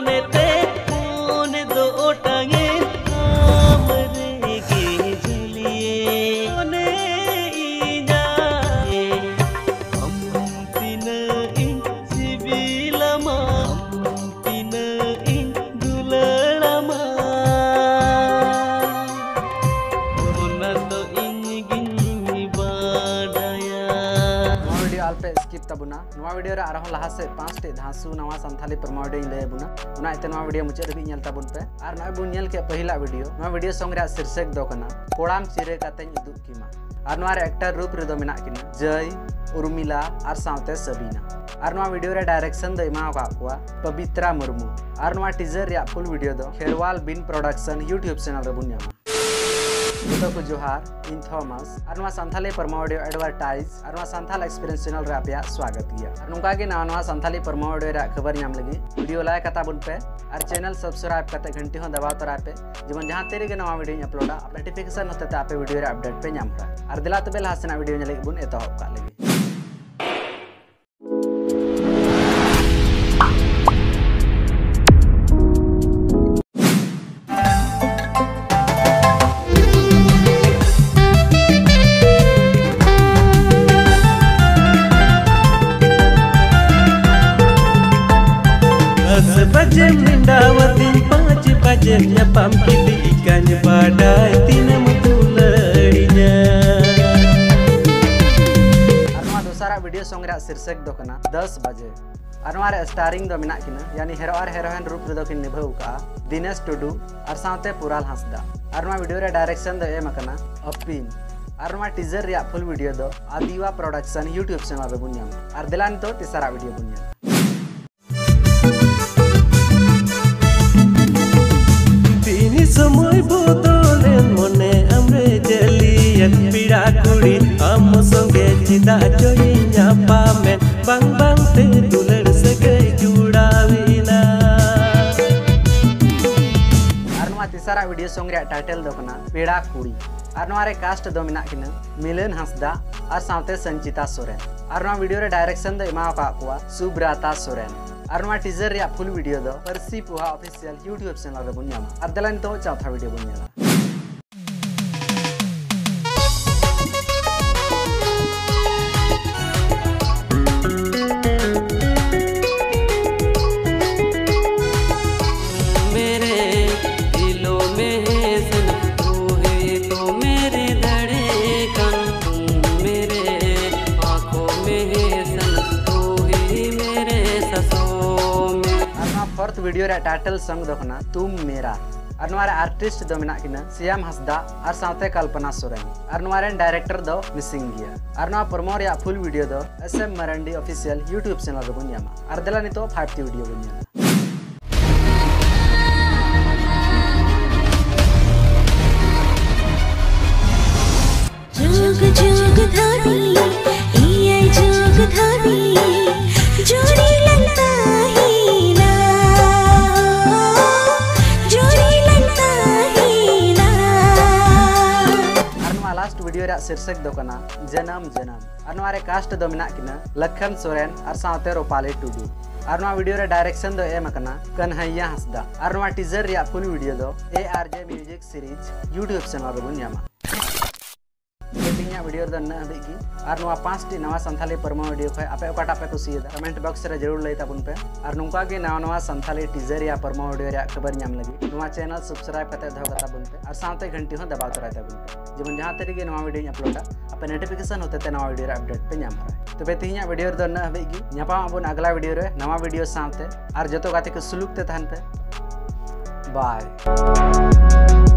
ponete आलपे skip तबुना नवा video रे आरहon लाहा से पाँच टे धांसु, नवा संथाली प्रमो वीडियो लay बुना। उना इते नवा वीडियो मुचाद भी नेल तबुन पे। आर नवा बुन नेल के पहिला वीडियो नवा वीडियो संग शीर्षक कोड़ाम चिरे उदुग कीमा। आर नवा रे एक्टर रूप रे दो मेना किना जय, उर्मिला, आर सावते सबीना। आर नवा वीडियो रे डायरेक्शन दो इमा का कुआ पवित्रा मुर्मू। आर नवा टीजर फुल वीडियो दो। Kherwal Bin production YouTube channel रे बुन को जोहार इन थॉमस अरमा संथाली परमा ऑडियो एडवर्टाइज अरमा संथाल एक्सपीरियंस चैनल रे आपया स्वागत किया। नुका के नवा संथाली परमा ऑडियो रे खबर नाम लगे। वीडियो लाइक कता बुन पे, और चैनल सब्सक्राइब करते घंटी हो दबा तो रा पे। जेवन जहाँ तेरे के नवा वीडियो अपलोड आ नोटिफिकेशन होते तो ते आपे वीडियो रे अपडेट पे नाम का और दिला तो बेल हासना वीडियो ने लगे बुन एतो का लगे। दस बजे मिंडावती पाँच बजे tina mutuladinya और नवा दूसरा वीडियो सॉन्ग शीर्षक दो 10 बजे। और स्टारिंग दो मिना यानी हीरो और हीरोइन रूप रे दो किन निभाउ का, दिनेश टुडू और साथे पुराल हंसदा। और वीडियो डायरेक्शन कना अपिन। और टीजर फुल वीडियो दो, आदिवा प्रोडक्शन यूट्यूब चैनल रे बुनियाम और दिलान तो तीसरा jelian pira kuri amo songe cita joyi nyapa men bang bang te duler segai judawina और नवा तीसरा वीडियो सॉन्ग टाइटल पेड़ा कुड़ी और कास्ट दो मिना मिलन हंसदा और साथे संचिता सोरेन और वीडियो रे डायरेक्शन दो सुब्राता सोरेन और टीजर वीडियो दो। परसी पुहा ऑफिशियल यूट्यूब चैनल रे बुनियामा और दलन वीडियो रे टाइटल संग दो कना तुम मेरा। और नवा रे आर्टिस्ट दो मिना सियाम हंसदा और साथे कल्पना सोरेन। और नवा रे डायरेक्टर दो मिसिंग गिया। और नवा प्रोमो फुल वीडियो दो SM Marandi official YouTube channel बुनियामा। और दला नितो 5 टी वीडियो जोग शीर्षक दो जनम, जन्म। और कास्ट दो लखन, सोरेन और साथे रोपाली टुडू और वीडियो रे डायरेक्शन दो एम कन्हैया हंसदा। और टीजर फुल वीडियो दो A R J music series YouTube channel रे बुन ᱧᱟᱢᱟ तेहिया वीडियो दो न हबी की और नवा पांच टी नवा संथाली परमो वीडियो खय आपे ओकाटा पे कुसियदा कमेंट बॉक्स रे जरूर लई ताबुन पे और नुका के नवा नवा संथाली टीजर या परमो वीडियो रे खबर ᱧᱟᱢ लगी नवा चैनल सब्सक्राइब कते दो कता बुन पे और साथे घंटी हो दबाव तराय ताबुन पे जेमन जहां तरी के नवा वीडियो अपलोडा आपे नोटिफिकेशन होते ते नवा वीडियो रे अपडेट पे ᱧᱟᱢ हरा तबे तेहिया वीडियो दो न हबी की ᱧᱟᱯᱟᱢ ᱟᱵᱚᱱ अगला वीडियो रे नवा वीडियो साथे और जतो गाते के सुलुक ते तहन पे बाय